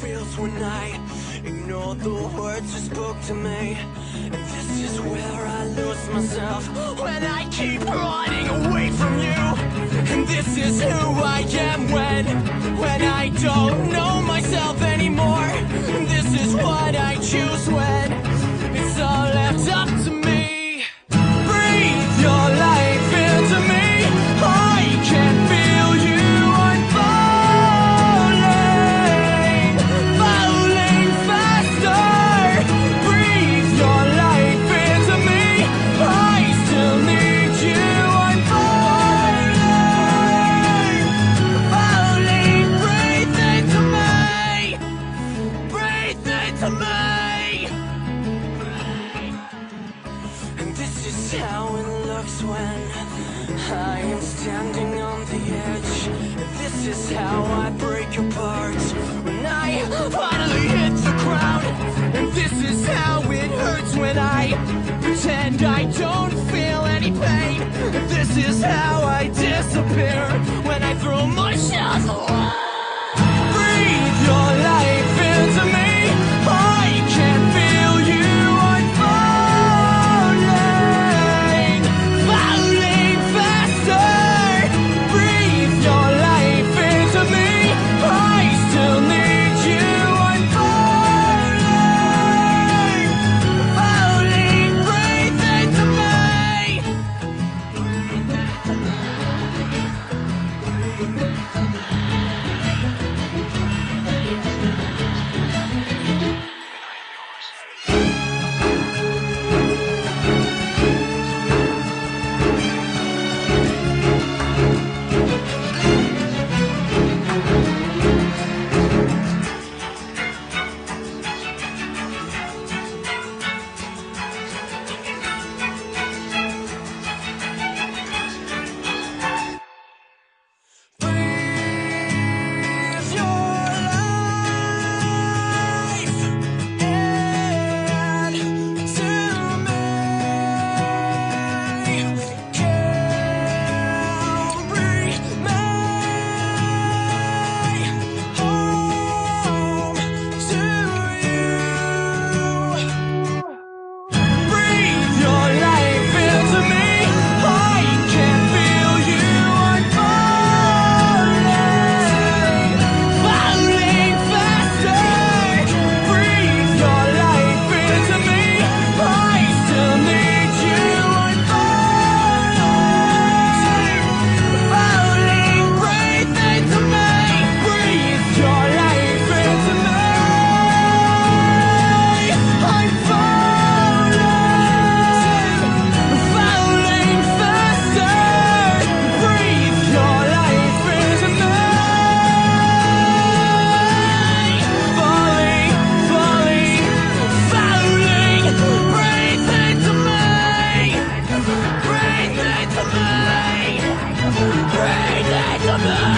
I ignore the words you spoke to me. And this is where I lose myself when I keep running away from you. And this is who I am when, when I don't know is how it looks when I am standing on the edge. This is how I break apart when I finally hit the ground. And this is how it hurts when I pretend I don't feel any pain. This is how I disappear mother.